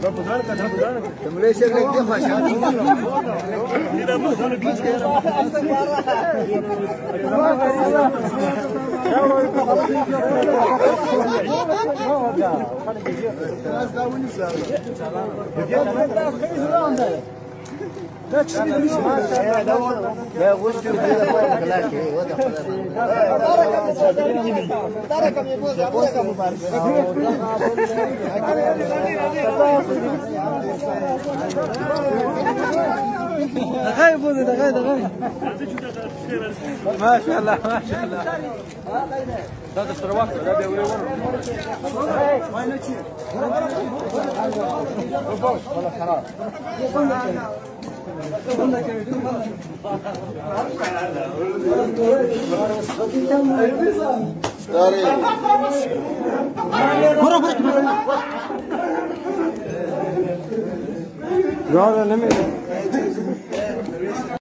جمهوریت شیخ لیک دی خواشان لا غوش في البيت ولا كلاكي ولا دقاي بودي ما شاء الله ما شاء الله هذا Gör det, nej men.